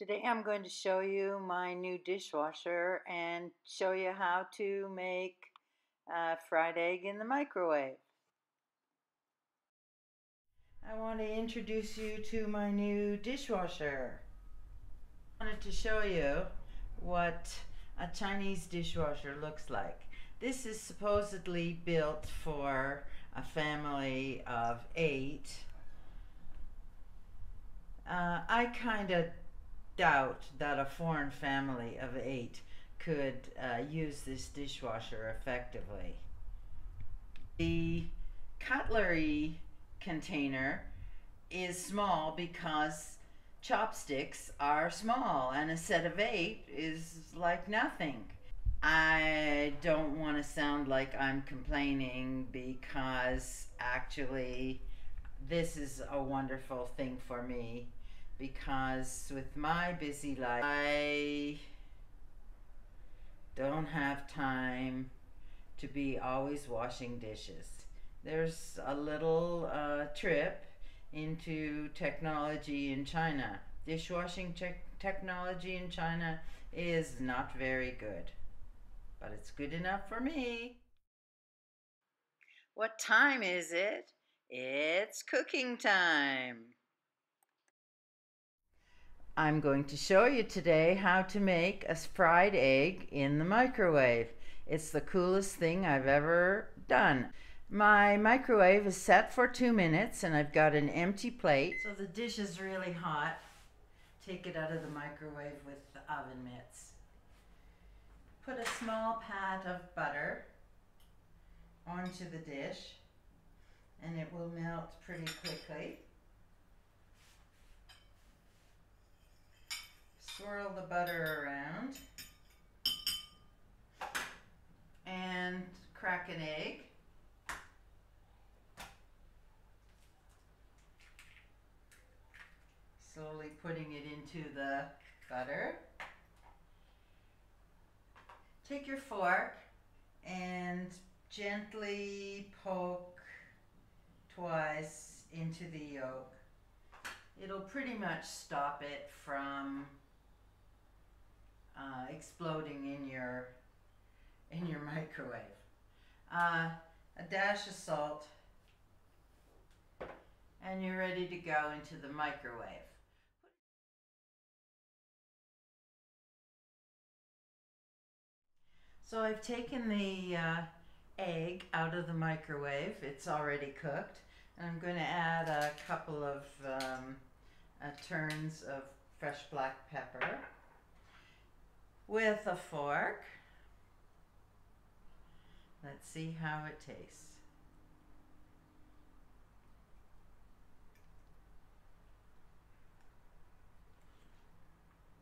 Today I'm going to show you my new dishwasher and show you how to make a fried egg in the microwave. I want to introduce you to my new dishwasher. I wanted to show you what a Chinese dishwasher looks like. This is supposedly built for a family of eight. Uh, I kind of doubt that a foreign family of eight could uh, use this dishwasher effectively. The cutlery container is small because chopsticks are small and a set of eight is like nothing. I don't want to sound like I'm complaining because actually this is a wonderful thing for me because with my busy life, I don't have time to be always washing dishes. There's a little uh, trip into technology in China. Dishwashing te technology in China is not very good, but it's good enough for me. What time is it? It's cooking time. I'm going to show you today how to make a fried egg in the microwave. It's the coolest thing I've ever done. My microwave is set for two minutes and I've got an empty plate. So the dish is really hot. Take it out of the microwave with the oven mitts. Put a small pat of butter onto the dish and it will melt pretty quickly. Swirl the butter around and crack an egg. Slowly putting it into the butter. Take your fork and gently poke twice into the yolk. It'll pretty much stop it from uh, exploding in your in your microwave. Uh, a dash of salt, and you're ready to go into the microwave. So I've taken the uh, egg out of the microwave. It's already cooked. And I'm going to add a couple of um, uh, turns of fresh black pepper with a fork. Let's see how it tastes.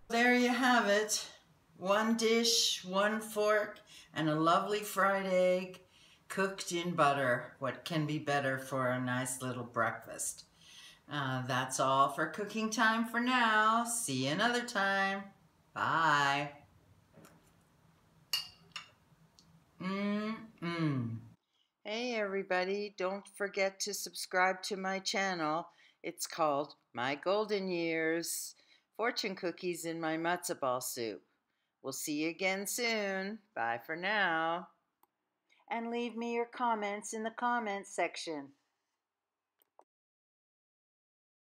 There you have it. One dish, one fork, and a lovely fried egg cooked in butter. What can be better for a nice little breakfast? Uh, that's all for cooking time for now. See you another time. Bye. Hey everybody, don't forget to subscribe to my channel. It's called My Golden Years Fortune Cookies in My Matzo Ball Soup. We'll see you again soon. Bye for now. And leave me your comments in the comments section.